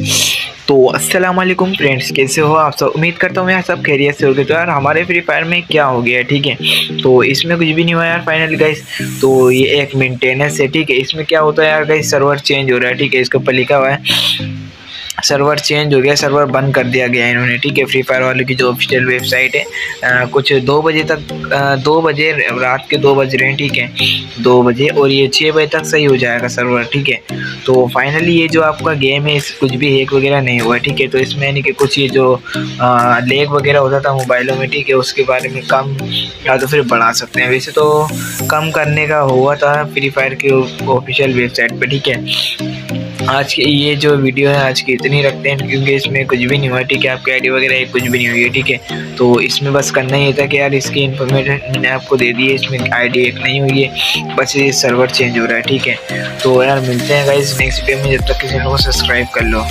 तो अस्सलाम वालेकुम फ्रेंड्स, कैसे हो आप सब? उम्मीद करता हूँ यार सब खैरियत से हो गए तो यार, हमारे फ्री फायर में क्या हो गया, ठीक है? तो इसमें कुछ भी नहीं हुआ यार फाइनल गाइस तो ये एक मेंटेनेंस है, ठीक है? इसमें क्या होता है यार गाइस सर्वर चेंज हो रहा है, ठीक है? इसके ऊपर लिखा हुआ है। सर्वर चेंज हो गया सर्वर बंद कर दिया गया इन्होंने ठीक है? फ्री फायर वालों की जो ऑफिशियल वेबसाइट है आ, कुछ दो बजे तक आ, दो बजे रात के दो बज रहे हैं ठीक है? दो बजे और ये छः बजे तक सही हो जाएगा सर्वर ठीक है? तो फाइनली ये जो आपका गेम है इस कुछ भी हैक वगैरह नहीं हुआ ठीक है? तो इसमें यानी कि कुछ ये जो लेग वगैरह होता था मोबाइलों में ठीक है? उसके बारे में कम या तो फिर बढ़ा सकते हैं। वैसे तो कम करने का हुआ था फ्री फायर के ऑफिशियल वेबसाइट पर ठीक है? आज की ये जो वीडियो है, आज की इतनी रखते हैं, क्योंकि इसमें कुछ भी नहीं हुआ, ठीक है? आपकी आईडी वगैरह कुछ भी नहीं हुई है, ठीक है? तो इसमें बस करना ही था कि यार, इसकी इन्फॉर्मेशन मैंने आपको दे दी है, इसमें आईडी एक नहीं हुई है, बस ये सर्वर चेंज हो रहा है, ठीक है? तो यार, मिलते हैं गाइस नेक्स्ट वीडियो में, जब तक किसी को सब्सक्राइब कर लो।